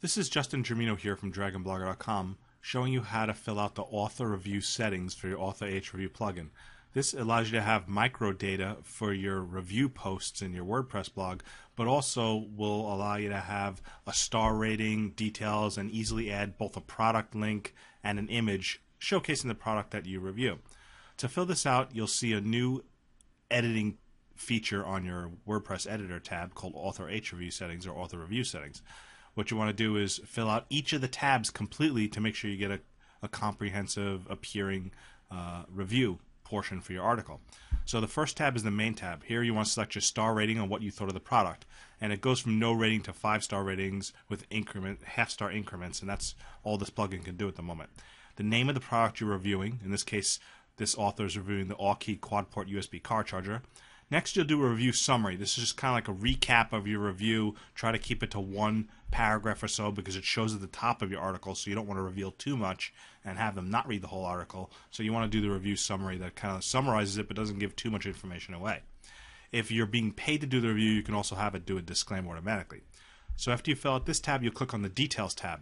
This is Justin Germino here from DragonBlogger.com showing you how to fill out the author review settings for your Author H Review plugin. This allows you to have micro data for your review posts in your WordPress blog, but also will allow you to have a star rating, details, and easily add both a product link and an image showcasing the product that you review. To fill this out, you'll see a new editing feature on your WordPress editor tab called Author H Review Settings or Author Review Settings. What you want to do is fill out each of the tabs completely to make sure you get a, a comprehensive appearing uh, review portion for your article. So the first tab is the main tab. Here you want to select your star rating on what you thought of the product. And it goes from no rating to five star ratings with increment half star increments, and that's all this plugin can do at the moment. The name of the product you're reviewing, in this case, this author is reviewing the Aukey quad port USB car charger. Next, you'll do a review summary. This is just kind of like a recap of your review. Try to keep it to one paragraph or so because it shows at the top of your article, so you don't want to reveal too much and have them not read the whole article. So you want to do the review summary that kind of summarizes it but doesn't give too much information away. If you're being paid to do the review, you can also have it do a disclaimer automatically. So after you fill out this tab, you'll click on the Details tab.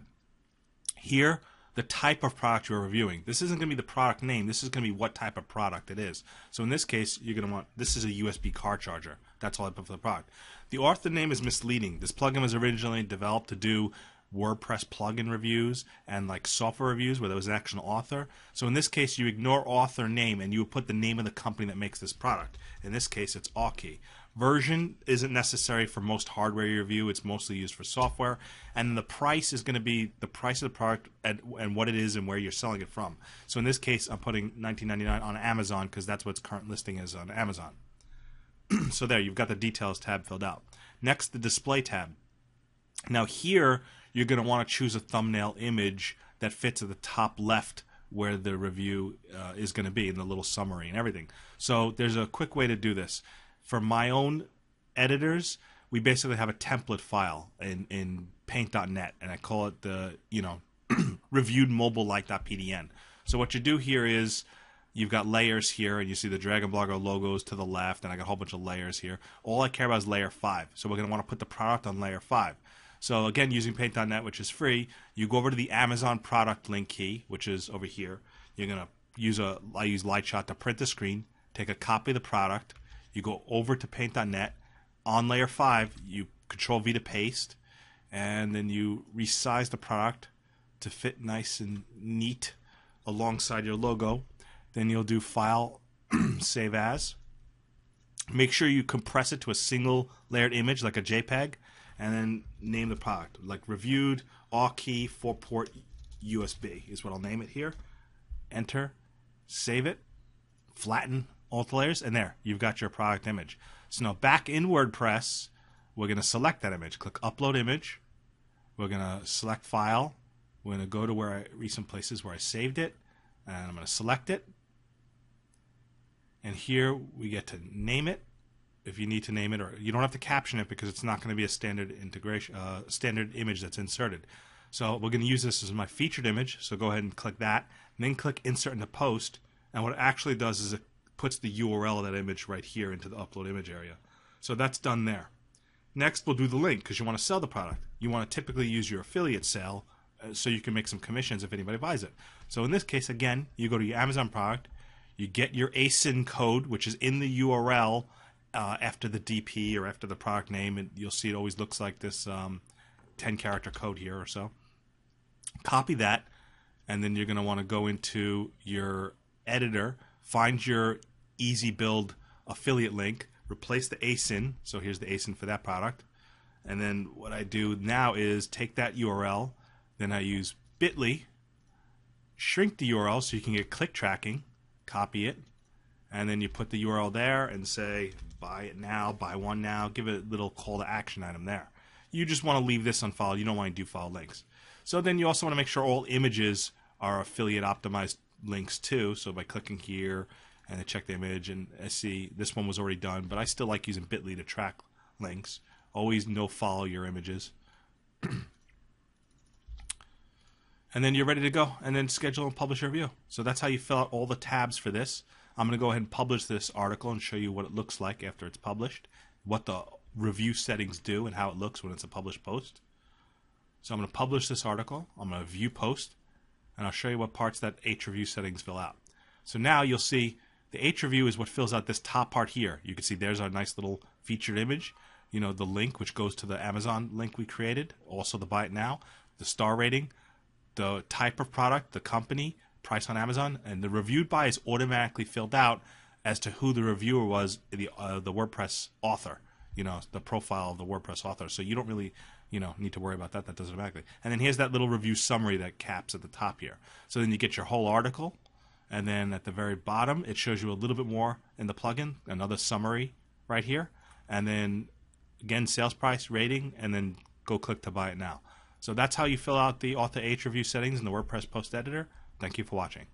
Here, the type of product you're reviewing. This isn't going to be the product name. This is going to be what type of product it is. So in this case, you're going to want this is a USB car charger. That's all I put for the product. The author name is misleading. This plugin was originally developed to do WordPress plugin reviews and like software reviews where there was an actual author. So in this case, you ignore author name and you would put the name of the company that makes this product. In this case, it's Aukey. Version isn't necessary for most hardware you review. It's mostly used for software. And the price is going to be the price of the product and, and what it is and where you're selling it from. So in this case, I'm putting 19.99 on Amazon because that's what its current listing is on Amazon. so there, you've got the details tab filled out. Next, the display tab. Now here, you're going to want to choose a thumbnail image that fits at the top left where the review uh, is going to be in the little summary and everything. So there's a quick way to do this for my own editors, we basically have a template file in, in paint.net and I call it the, you know, reviewed mobile like.pdn. So what you do here is you've got layers here and you see the Dragon Blogger logos to the left and I got a whole bunch of layers here. All I care about is layer 5. So we're going to want to put the product on layer 5. So again, using paint.net, which is free, you go over to the Amazon product link key, which is over here. You're going to use a, I use Lightshot to print the screen, take a copy of the product, you go over to paint.net. On layer 5, you control V to paste, and then you resize the product to fit nice and neat alongside your logo. Then you'll do File, Save As. Make sure you compress it to a single layered image like a JPEG, and then name the product. Like reviewed, Aukey, 4 port USB is what I'll name it here. Enter, save it, flatten alt layers, and there, you've got your product image. So now back in WordPress, we're going to select that image. Click Upload Image. We're going to select File. We're going to go to where I, recent places where I saved it, and I'm going to select it. And here we get to name it if you need to name it, or you don't have to caption it because it's not going to be a standard integration, uh, standard image that's inserted. So we're going to use this as my featured image. So go ahead and click that, and then click Insert into Post. And what it actually does is it puts the URL of that image right here into the upload image area. So that's done there. Next, we'll do the link because you want to sell the product. You want to typically use your affiliate sale uh, so you can make some commissions if anybody buys it. So in this case, again, you go to your Amazon product, you get your ASIN code, which is in the URL uh, after the DP or after the product name, and you'll see it always looks like this um, 10 character code here or so. Copy that, and then you're going to want to go into your editor find your easy build affiliate link, replace the ASIN. So here's the ASIN for that product. And then what I do now is take that URL, then I use bit.ly, shrink the URL so you can get click tracking, copy it, and then you put the URL there and say buy it now, buy one now, give it a little call to action item there. You just want to leave this unfollowed. You don't want to do follow links. So then you also want to make sure all images are affiliate optimized links too. So by clicking here and I check the image and I see this one was already done, but I still like using Bitly to track links. Always no follow your images. and then you're ready to go and then schedule and publish your review. So that's how you fill out all the tabs for this. I'm going to go ahead and publish this article and show you what it looks like after it's published, what the review settings do and how it looks when it's a published post. So I'm going to publish this article. I'm going to view post, and I'll show you what parts that H review settings fill out. So now you'll see the H review is what fills out this top part here. You can see there's our nice little featured image. You know, the link which goes to the Amazon link we created, also the buy it now, the star rating, the type of product, the company, price on Amazon, and the reviewed by is automatically filled out as to who the reviewer was, the uh, the WordPress author. You know, the profile of the WordPress author. So you don't really, you know, need to worry about that. That does it automatically. And then here's that little review summary that caps at the top here. So then you get your whole article, and then at the very bottom it shows you a little bit more in the plugin, another summary right here, and then again sales price, rating, and then go click to buy it now. So that's how you fill out the Author H review settings in the WordPress post editor. Thank you for watching.